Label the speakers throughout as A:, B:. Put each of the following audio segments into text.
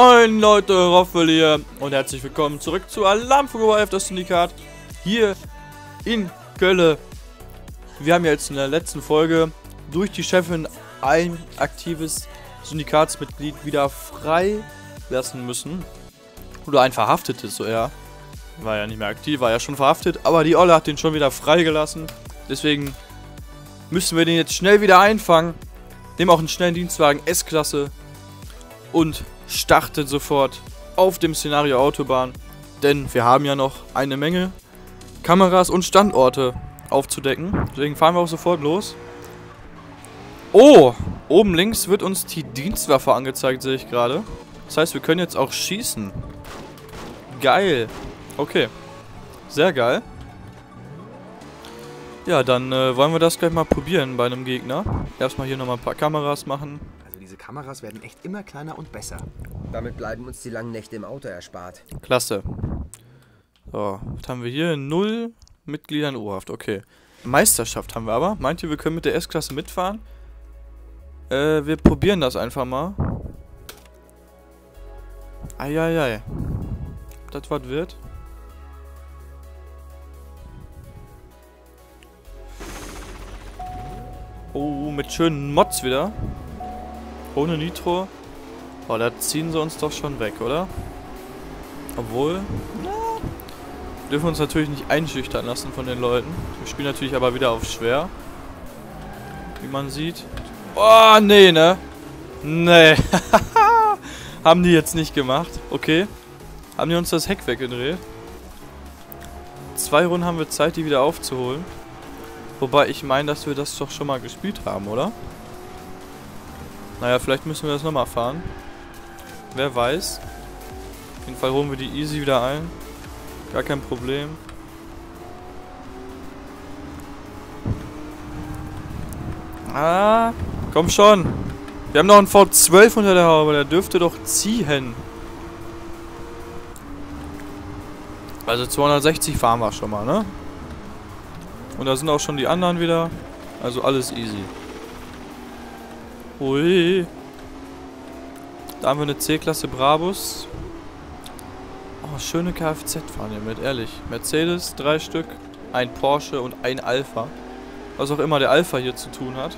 A: Moin Leute, Roffel hier und herzlich willkommen zurück zu Alarmfuge F, das Syndikat hier in Köln. Wir haben jetzt in der letzten Folge durch die Chefin ein aktives Syndikatsmitglied wieder frei lassen müssen. Oder ein verhaftetes, so eher. War ja nicht mehr aktiv, war ja schon verhaftet, aber die Olle hat den schon wieder freigelassen. Deswegen müssen wir den jetzt schnell wieder einfangen. Nehmen auch einen schnellen Dienstwagen S-Klasse und starten sofort auf dem Szenario Autobahn. Denn wir haben ja noch eine Menge Kameras und Standorte aufzudecken. Deswegen fahren wir auch sofort los. Oh, oben links wird uns die Dienstwaffe angezeigt, sehe ich gerade. Das heißt, wir können jetzt auch schießen. Geil. Okay. Sehr geil. Ja, dann äh, wollen wir das gleich mal probieren bei einem Gegner. Erstmal hier nochmal ein paar Kameras machen.
B: Kameras werden echt immer kleiner und besser. Damit bleiben uns die langen Nächte im Auto erspart.
A: Klasse. So, was haben wir hier? Null Mitglieder in U-Haft, okay. Meisterschaft haben wir aber. Meint ihr, wir können mit der S-Klasse mitfahren? Äh, wir probieren das einfach mal. Eieiei. Das was wird? Oh, mit schönen Mods wieder. Ohne Nitro. Oh, da ziehen sie uns doch schon weg, oder? Obwohl, na, wir dürfen uns natürlich nicht einschüchtern lassen von den Leuten. Wir spielen natürlich aber wieder auf schwer. Wie man sieht. Oh, nee, ne? Nee. Haben die jetzt nicht gemacht. Okay. Haben die uns das Heck weggedreht. Zwei Runden haben wir Zeit, die wieder aufzuholen. Wobei ich meine, dass wir das doch schon mal gespielt haben, oder? Naja, vielleicht müssen wir das nochmal fahren. Wer weiß. Auf jeden Fall holen wir die easy wieder ein. Gar kein Problem. Ah, komm schon. Wir haben noch einen V12 unter der Haube, der dürfte doch ziehen. Also 260 fahren wir schon mal, ne? Und da sind auch schon die anderen wieder. Also alles easy. Ui. Da haben wir eine C-Klasse Brabus. Oh, schöne Kfz fahren hier mit, ehrlich. Mercedes, drei Stück, ein Porsche und ein Alpha. Was auch immer der Alpha hier zu tun hat.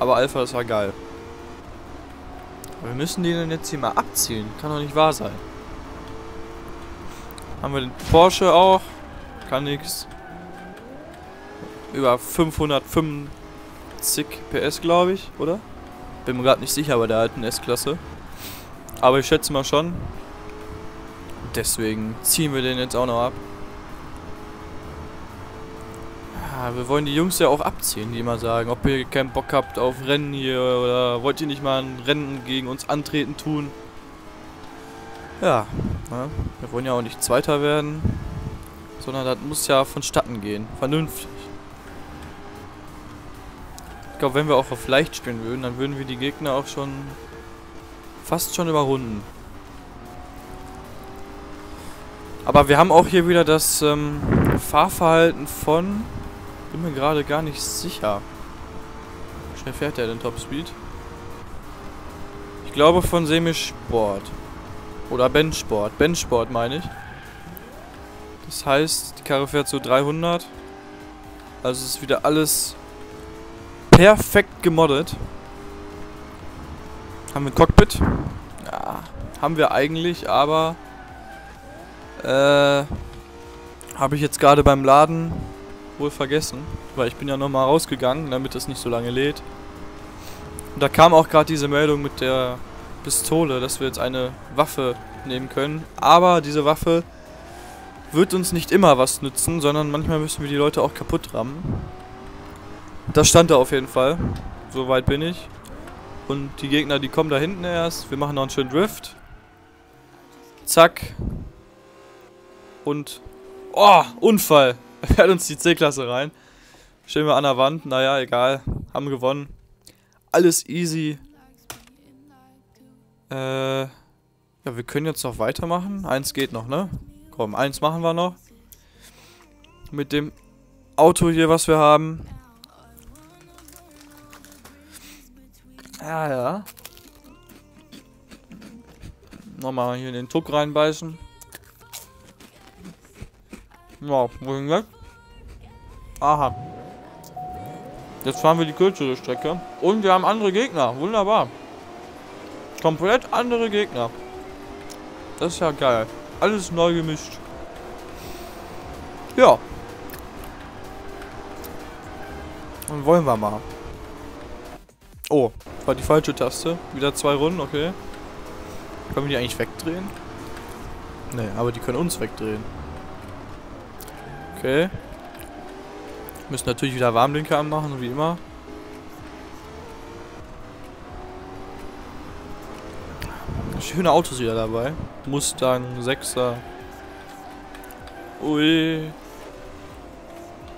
A: Aber Alpha ist ja geil. Wir müssen den jetzt hier mal abziehen. Kann doch nicht wahr sein. Haben wir den Porsche auch. Kann nix. Über 550 PS, glaube ich, oder? Bin mir gerade nicht sicher bei der alten S-Klasse. Aber ich schätze mal schon. Deswegen ziehen wir den jetzt auch noch ab. Ja, wir wollen die Jungs ja auch abziehen, die immer sagen, ob ihr keinen Bock habt auf Rennen hier oder wollt ihr nicht mal ein Rennen gegen uns antreten tun. Ja, ne? wir wollen ja auch nicht Zweiter werden, sondern das muss ja vonstatten gehen, vernünftig. Ich glaube, wenn wir auch auf leicht spielen würden, dann würden wir die Gegner auch schon fast schon überrunden. Aber wir haben auch hier wieder das ähm, Fahrverhalten von... Bin mir gerade gar nicht sicher. Wie schnell fährt der denn Topspeed? Ich glaube von Semisport. Oder Benchsport. Benchsport meine ich. Das heißt, die Karre fährt so 300. Also ist wieder alles perfekt gemoddet. Haben wir ein Cockpit? Ja, haben wir eigentlich, aber äh, habe ich jetzt gerade beim Laden wohl vergessen, weil ich bin ja nochmal rausgegangen, damit es nicht so lange lädt. Und da kam auch gerade diese Meldung mit der Pistole, dass wir jetzt eine Waffe nehmen können. Aber diese Waffe wird uns nicht immer was nützen, sondern manchmal müssen wir die Leute auch kaputt rammen. Das stand da auf jeden Fall. So weit bin ich. Und die Gegner, die kommen da hinten erst. Wir machen noch einen schönen Drift. Zack. Und... Oh, Unfall. Er fährt uns die C-Klasse rein. Stehen wir an der Wand. Naja, egal. Haben gewonnen. Alles easy. Äh... Ja, wir können jetzt noch weitermachen. Eins geht noch, ne? Komm, eins machen wir noch. Mit dem Auto hier, was wir haben. Ja, ja. Nochmal hier in den Tuck reinbeißen. Ja, wohin weg? Aha. Jetzt fahren wir die kürzere Strecke. Und wir haben andere Gegner. Wunderbar. Komplett andere Gegner. Das ist ja geil. Alles neu gemischt. Ja. Dann wollen wir mal. Oh, war die falsche Taste. Wieder zwei Runden, okay. Können wir die eigentlich wegdrehen? Ne, aber die können uns wegdrehen. Okay. Müssen natürlich wieder Warmblinker anmachen, wie immer. Schöne Autos wieder dabei. Mustang, 6er. Ui.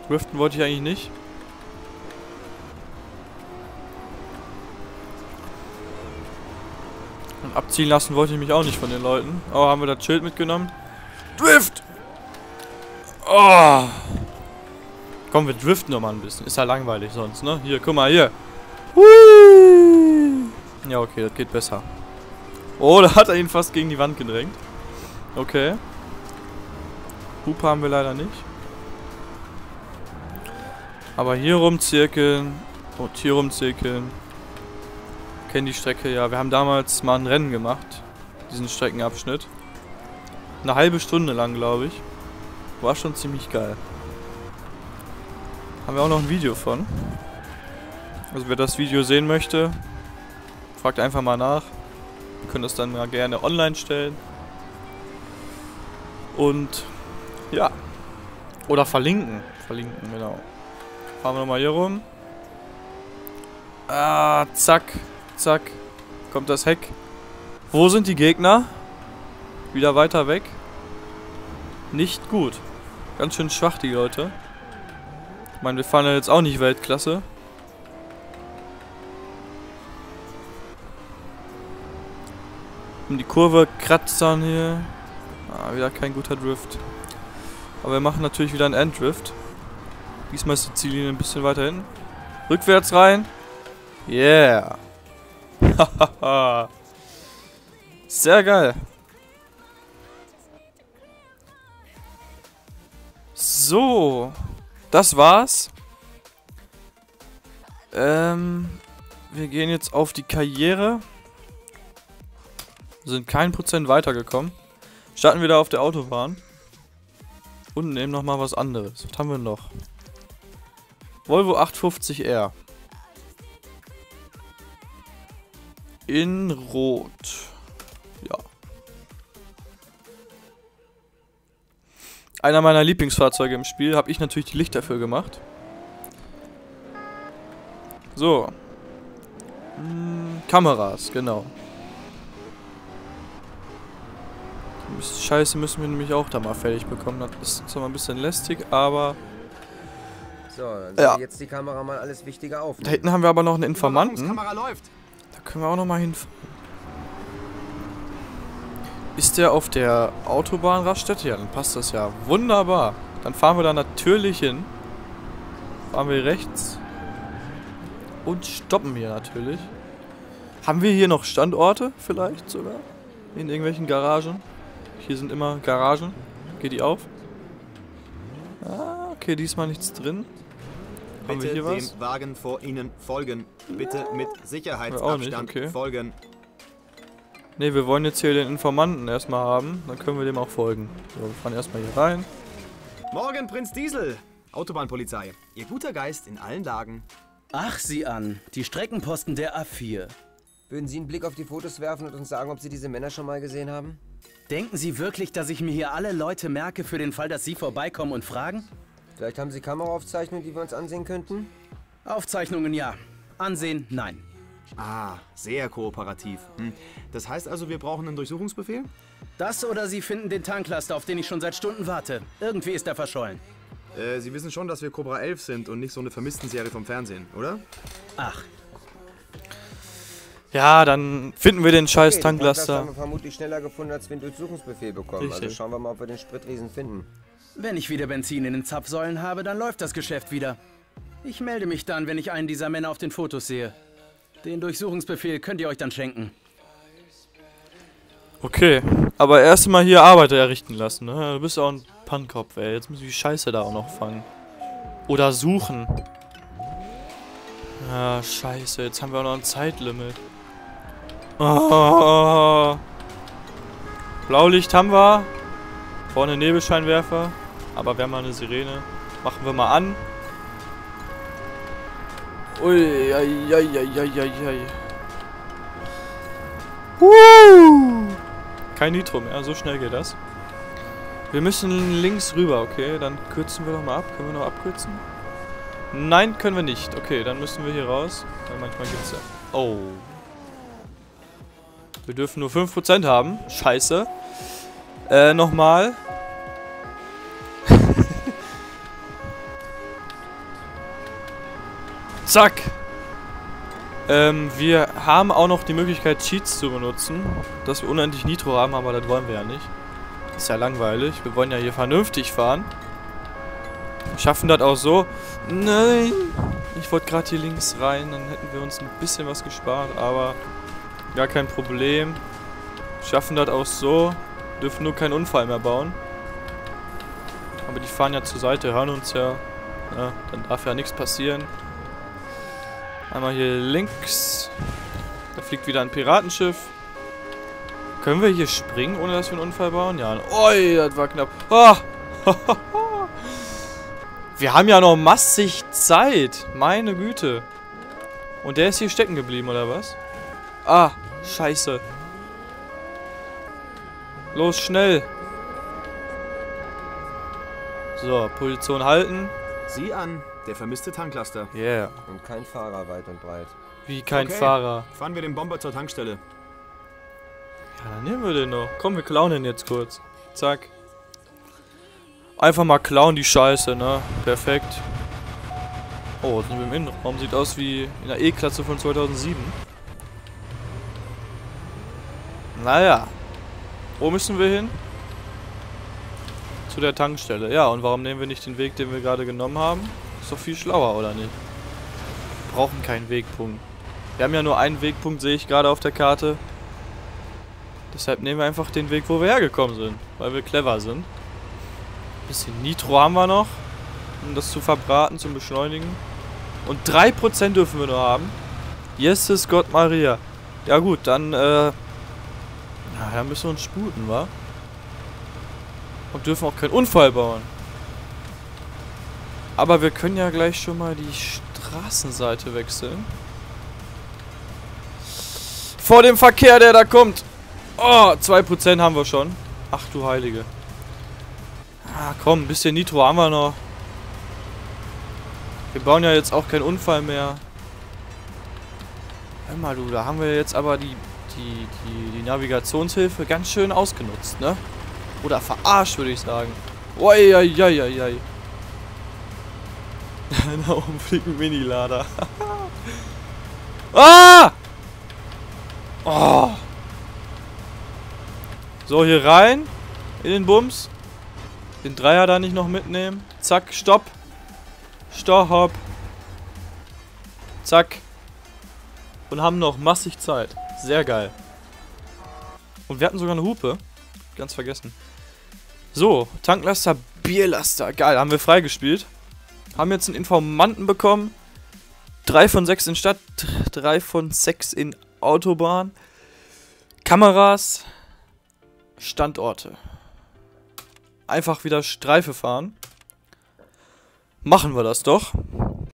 A: Driften wollte ich eigentlich nicht. Abziehen lassen wollte ich mich auch nicht von den Leuten. Oh, haben wir das Schild mitgenommen? Drift! Oh! Komm, wir driften nochmal ein bisschen. Ist ja langweilig sonst, ne? Hier, guck mal, hier. Hui! Ja, okay, das geht besser. Oh, da hat er ihn fast gegen die Wand gedrängt. Okay. Hupe haben wir leider nicht. Aber hier rumzirkeln und hier rumzirkeln. Kennen die Strecke ja. Wir haben damals mal ein Rennen gemacht. Diesen Streckenabschnitt. Eine halbe Stunde lang, glaube ich. War schon ziemlich geil. Haben wir auch noch ein Video von. Also wer das Video sehen möchte, fragt einfach mal nach. Wir können das dann mal gerne online stellen. Und ja. Oder verlinken. Verlinken, genau. Fahren wir nochmal hier rum. Ah, zack. Zack. Kommt das Heck. Wo sind die Gegner? Wieder weiter weg. Nicht gut. Ganz schön schwach, die Leute. Ich meine, wir fahren ja jetzt auch nicht Weltklasse. Um die Kurve kratzern hier. Ah, wieder kein guter Drift. Aber wir machen natürlich wieder einen Enddrift. Diesmal ist die Ziellinie ein bisschen weiter hin. Rückwärts rein. Yeah. Sehr geil. So. Das war's. Ähm, wir gehen jetzt auf die Karriere. Sind kein Prozent weitergekommen. Starten wir da auf der Autobahn. Und nehmen nochmal was anderes. Was haben wir noch? Volvo 850R. In Rot. Ja. Einer meiner Lieblingsfahrzeuge im Spiel. Habe ich natürlich die Lichter für gemacht. So. Hm, Kameras, genau. Scheiße müssen wir nämlich auch da mal fertig bekommen. Das ist zwar ein bisschen lästig, aber...
B: So, dann ja. jetzt die Kamera mal alles Wichtige auf.
A: Da hinten haben wir aber noch einen Informanten. Da können wir auch noch mal hinfahren. Ist der auf der Autobahnraststätte? Ja, dann passt das ja wunderbar. Dann fahren wir da natürlich hin. Fahren wir rechts. Und stoppen hier natürlich. Haben wir hier noch Standorte vielleicht sogar? In irgendwelchen Garagen? Hier sind immer Garagen. Geht die auf? Ah, okay, diesmal nichts drin.
B: Haben Bitte wir hier was? dem Wagen vor Ihnen folgen. Bitte mit Sicherheitsabstand okay. folgen.
A: Ne, wir wollen jetzt hier den Informanten erstmal haben. Dann können wir dem auch folgen. So, wir fahren erstmal hier rein.
B: Morgen, Prinz Diesel. Autobahnpolizei. Ihr guter Geist in allen Lagen.
C: Ach, sieh an. Die Streckenposten der A4.
B: Würden Sie einen Blick auf die Fotos werfen und uns sagen, ob Sie diese Männer schon mal gesehen haben?
C: Denken Sie wirklich, dass ich mir hier alle Leute merke für den Fall, dass Sie vorbeikommen und fragen?
B: Vielleicht haben Sie Kameraaufzeichnungen, die wir uns ansehen könnten?
C: Aufzeichnungen ja. Ansehen nein.
B: Ah, sehr kooperativ. Hm. Das heißt also, wir brauchen einen Durchsuchungsbefehl?
C: Das oder Sie finden den Tanklaster, auf den ich schon seit Stunden warte. Irgendwie ist er verschollen.
B: Äh, Sie wissen schon, dass wir Cobra 11 sind und nicht so eine Vermissten-Serie vom Fernsehen, oder?
C: Ach.
A: Ja, dann finden wir den scheiß okay, Tanklaster.
B: Den haben wir vermutlich schneller gefunden, als wir einen Durchsuchungsbefehl bekommen. Richtig. Also schauen wir mal, ob wir den Spritriesen finden.
C: Wenn ich wieder Benzin in den Zapfsäulen habe, dann läuft das Geschäft wieder. Ich melde mich dann, wenn ich einen dieser Männer auf den Fotos sehe. Den Durchsuchungsbefehl könnt ihr euch dann schenken.
A: Okay, aber erst mal hier Arbeiter errichten lassen, ne? Du bist auch ein Pannkopf, ey. Jetzt müssen wir die Scheiße da auch noch fangen. Oder suchen. Ja, scheiße. Jetzt haben wir auch noch ein Zeitlimit. Oh. Blaulicht haben wir. Vorne Nebelscheinwerfer. Aber wir haben mal eine Sirene. Machen wir mal an. Ui, ai, ai, ai, ai. Uh. Kein Nitro mehr, so schnell geht das. Wir müssen links rüber, okay? Dann kürzen wir doch mal ab. Können wir noch abkürzen? Nein, können wir nicht. Okay, dann müssen wir hier raus. Weil manchmal gibt's ja... Oh. Wir dürfen nur 5% haben. Scheiße. Äh, nochmal. Zack. Ähm, wir haben auch noch die Möglichkeit, Cheats zu benutzen. Dass wir unendlich Nitro haben, aber das wollen wir ja nicht. Ist ja langweilig. Wir wollen ja hier vernünftig fahren. Schaffen das auch so. Nein. Ich wollte gerade hier links rein. Dann hätten wir uns ein bisschen was gespart. Aber gar kein Problem. Schaffen das auch so. Dürfen nur keinen Unfall mehr bauen. Aber die fahren ja zur Seite, hören uns ja. ja dann darf ja nichts passieren. Einmal hier links. Da fliegt wieder ein Piratenschiff. Können wir hier springen, ohne dass wir einen Unfall bauen? Ja. Oi, das war knapp. Oh. wir haben ja noch massig Zeit. Meine Güte. Und der ist hier stecken geblieben, oder was? Ah, scheiße. Los, schnell. So, Position halten.
D: Sieh an. Der vermisste Tanklaster.
A: Yeah.
B: Und kein Fahrer weit und breit.
A: Wie kein okay. Fahrer?
D: Fahren wir den Bomber zur Tankstelle.
A: Ja, dann nehmen wir den noch. Komm, wir klauen den jetzt kurz. Zack. Einfach mal klauen die Scheiße, ne? Perfekt. Oh, sind wir im Innenraum. Sieht aus wie in der E-Klasse von 2007. Naja. Wo müssen wir hin? Zu der Tankstelle. Ja, und warum nehmen wir nicht den Weg, den wir gerade genommen haben? Ist doch viel schlauer, oder nicht? Wir brauchen keinen Wegpunkt. Wir haben ja nur einen Wegpunkt, sehe ich gerade auf der Karte. Deshalb nehmen wir einfach den Weg, wo wir hergekommen sind. Weil wir clever sind. Ein bisschen Nitro haben wir noch. Um das zu verbraten, zum Beschleunigen. Und 3% dürfen wir nur haben. Jesus Gott Maria. Ja gut, dann, äh... Na, ja, müssen wir uns sputen, wa? Und dürfen auch keinen Unfall bauen. Aber wir können ja gleich schon mal die Straßenseite wechseln. Vor dem Verkehr, der da kommt. Oh, 2% haben wir schon. Ach du Heilige. Ah, komm, ein bisschen Nitro haben wir noch. Wir bauen ja jetzt auch keinen Unfall mehr. Hör mal, du, da haben wir jetzt aber die, die, die, die Navigationshilfe ganz schön ausgenutzt, ne? Oder verarscht, würde ich sagen. Oi, oi, oi, oi, ein Mini-Lader. ah! Oh. So, hier rein. In den Bums. Den Dreier da nicht noch mitnehmen. Zack, stopp. Stopp. Zack. Und haben noch massig Zeit. Sehr geil. Und wir hatten sogar eine Hupe. Ganz vergessen. So, Tanklaster, Bierlaster. Geil, haben wir freigespielt. Haben jetzt einen Informanten bekommen. Drei von sechs in Stadt, drei von sechs in Autobahn. Kameras, Standorte. Einfach wieder Streife fahren. Machen wir das doch.